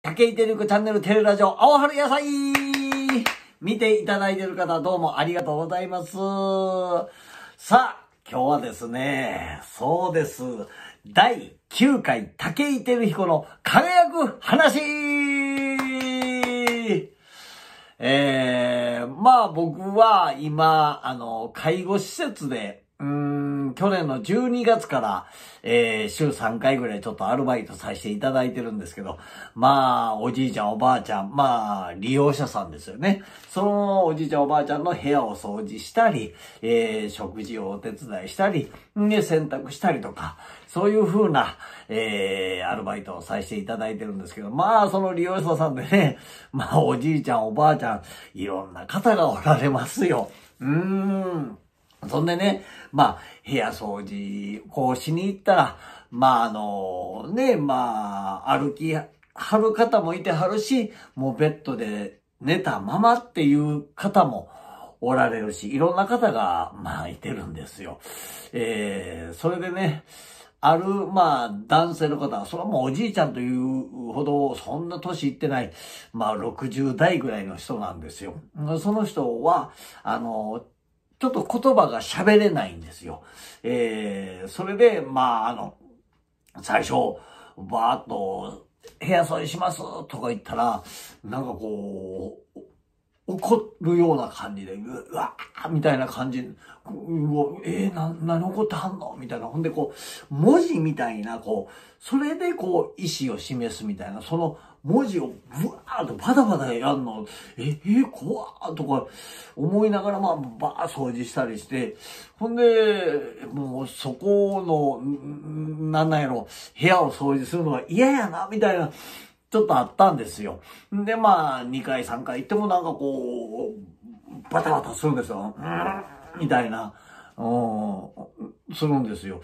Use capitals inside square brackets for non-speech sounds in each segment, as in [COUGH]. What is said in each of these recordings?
竹井てるくチャンネルテレラジオ、青春野菜見ていただいている方どうもありがとうございます。さあ、今日はですね、そうです。第9回竹井てる彦の輝く話えー、まあ僕は今、あの、介護施設で、うん、去年の12月から、えー、週3回ぐらいちょっとアルバイトさせていただいてるんですけど、まあ、おじいちゃんおばあちゃん、まあ、利用者さんですよね。そのおじいちゃんおばあちゃんの部屋を掃除したり、えー、食事をお手伝いしたり、で、洗濯したりとか、そういう風な、えー、アルバイトをさせていただいてるんですけど、まあ、その利用者さんでね、まあ、おじいちゃんおばあちゃん、いろんな方がおられますよ。うーん。そんでね、まあ、部屋掃除、こうしに行ったら、まあ、あの、ね、まあ、歩き、はる方もいてはるし、もうベッドで寝たままっていう方もおられるし、いろんな方が、まあ、いてるんですよ。えー、それでね、ある、まあ、男性の方は、それはもうおじいちゃんというほど、そんな年いってない、まあ、60代ぐらいの人なんですよ。その人は、あの、ちょっと言葉が喋れないんですよ。えー、それで、まあ、あの、最初、バーっと、部屋掃除しますとか言ったら、なんかこう、怒るような感じで、うわーみたいな感じ、うわえー、な、何怒ってはんのみたいな。ほんでこう、文字みたいな、こう、それでこう、意思を示すみたいな、その文字をブワーっとバタバタやんの、え、え、怖ーとか思いながら、まあ、バー掃除したりして、ほんで、もうそこの、なんなんやろ、部屋を掃除するのが嫌やな、みたいな、ちょっとあったんですよ。で、まあ、2回3回行ってもなんかこう、バタバタするんですよ。みたいな、うん、するんですよ。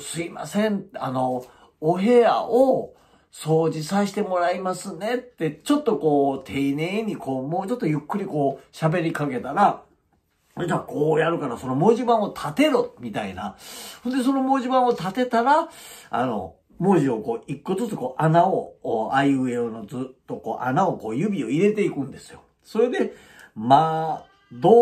すいません、あの、お部屋を掃除させてもらいますねって、ちょっとこう、丁寧にこう、もうちょっとゆっくりこう、喋りかけたら、じゃあこうやるからその文字盤を立てろみたいな。ほんでその文字盤を立てたら、あの、文字をこう、一個ずつこう、穴を、あいうえおのずっとこう、穴をこう、指を入れていくんですよ。それで、ま、ど、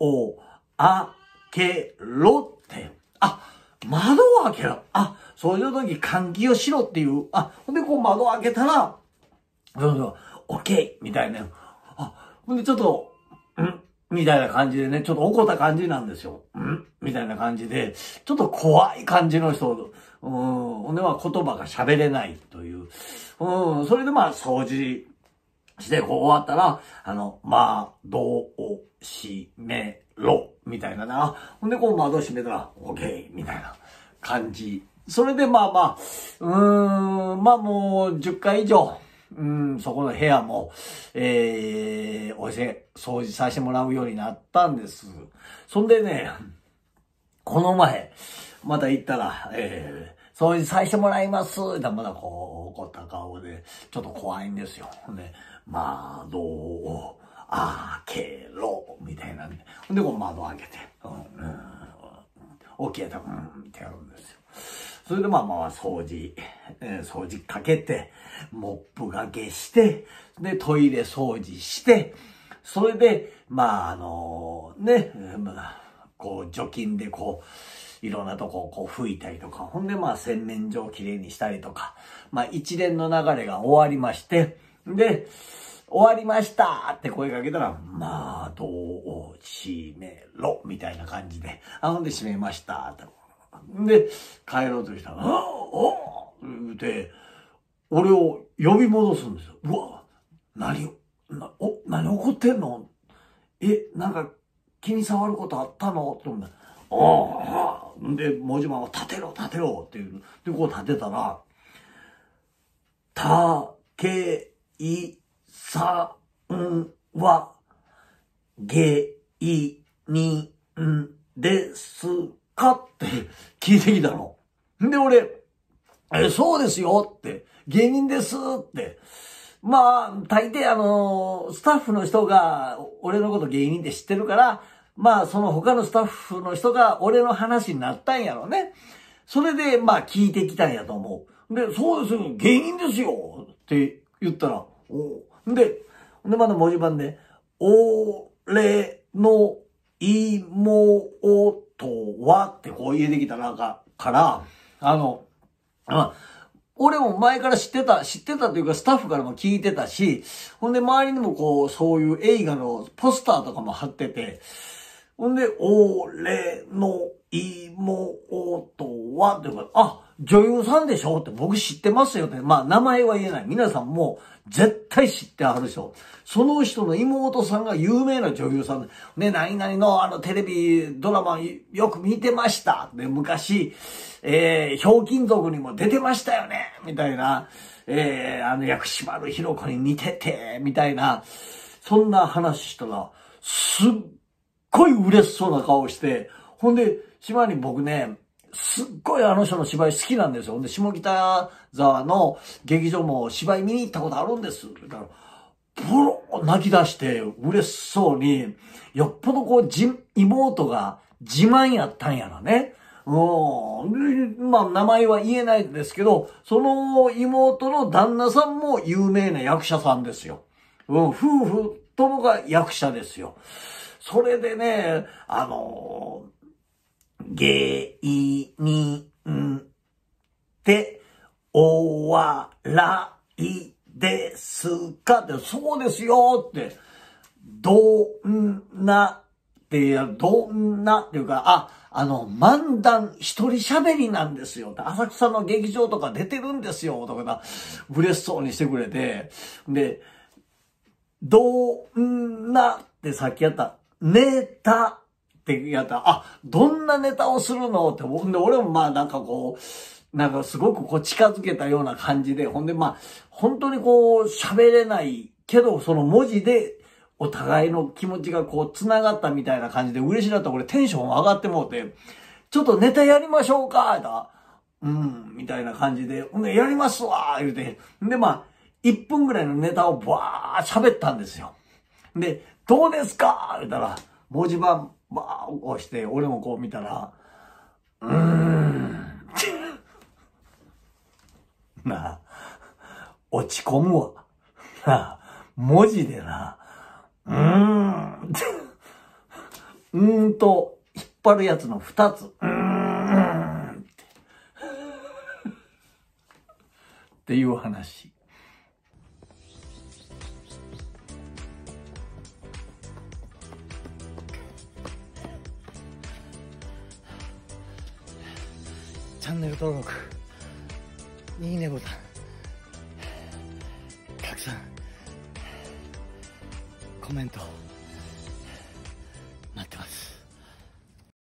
を、あ、け、ろって。あ、窓を開けろ。あ、そういう時換気をしろっていう。あ、ほんでこう窓を開けたら、そうそう、オッケーみたいな。あ、ほんでちょっと、んみたいな感じでね、ちょっと怒った感じなんですよ。んみたいな感じで、ちょっと怖い感じの人、うん、ほんでまあ言葉が喋れないという。うん、それでまあ掃除してこう終わったら、あの、まあ、どうしめろ、みたいなな。ほんでこう窓閉めたら、オッケーみたいな感じ。それでまあまあ、うーん、まあもう10回以上、うん、そこの部屋も、えー、おせ、掃除させてもらうようになったんです。そんでね、この前、また行ったら、えー、掃除させてもらいます。だまだこう、怒った顔で、ちょっと怖いんですよ。ほんで、まあ、どう、あけろ、みたいなんで。こう窓開けて、うん、うん、大きたら、うん、ってやるんですよ。それでまあまあ掃除、えー、掃除かけて、モップがけして、で、トイレ掃除して、それで、まああのね、まあ、こう除菌でこう、いろんなとこをこう拭いたりとか、ほんでまあ洗面所をきれいにしたりとか、まあ一連の流れが終わりまして、で、終わりましたって声かけたら、窓を閉めろみたいな感じで、あ、ほんで閉めましたって。で、帰ろうとしたら、あお言うて、俺を呼び戻すんですよ。うわ、何を、なお、何怒ってんの？え、なんか気に障ることあったの？って思った。ああ、で、文字盤を立てろ、立てろっていう。で、こう立てたら、たけいさんは、げいにんですかって聞いてきたの。で、俺、え、そうですよって、芸人ですって。まあ、大抵あの、スタッフの人が俺のこと芸人って知ってるから、まあ、その他のスタッフの人が俺の話になったんやろね。それで、まあ、聞いてきたんやと思う。で、そうですよ、芸人ですよってって言ったら、おで、で、まだ文字盤で、俺の妹はってこう言えてきた中から、あの、あ俺も前から知ってた、知ってたというかスタッフからも聞いてたし、ほんで周りにもこう、そういう映画のポスターとかも貼ってて、ほんで、俺の妹は、ってあ、女優さんでしょ？って僕知ってますよって。まあ名前は言えない。皆さんも絶対知ってはるでしょ。その人の妹さんが有名な女優さんで、ね、何々のあのテレビドラマよく見てました。で、昔、えー、ひょうきん族にも出てましたよね。みたいな、えー、あの薬師丸ひろ子に似てて、みたいな、そんな話したら、すっごい嬉しそうな顔して、ほんで、島に僕ね、すっごいあの人の芝居好きなんですよ。ほんで、下北沢の劇場も芝居見に行ったことあるんです。だから、ブロー泣き出して嬉しそうに、よっぽどこう、じ、妹が自慢やったんやらね。うん。まあ、名前は言えないですけど、その妹の旦那さんも有名な役者さんですよ。うん、夫婦ともが役者ですよ。それでね、あの芸人ってお笑いですかって、そうですよって、どんなって、どんなっていうか、あ、あの、漫談一人喋りなんですよ。浅草の劇場とか出てるんですよ。とか、嬉しそうにしてくれて。で、どんなってさっきやった、ネタってやったら、あ、どんなネタをするの？って、ほんで、俺もまあなんかこう、なんかすごくこう近づけたような感じで、ほんでまあ、本当にこう喋れないけど、その文字でお互いの気持ちがこう繋がったみたいな感じで嬉しいなった俺テンション上がってもうて、ちょっとネタやりましょうかってうん、みたいな感じで、ほんで、やりますわ言うて。で、まあ、1分ぐらいのネタをバー喋ったんですよ。で、どうですか？言うたら、文字盤バー押して、俺もこう見たら、うーん。[LAUGHS] なあ、落ち込むわ。なあ、文字でな、うーん。[LAUGHS] うーんと、引っ張るやつの二つ。うーん。って [LAUGHS] いう話。チャンネル登録、いいねボタン、たくさん、コメント、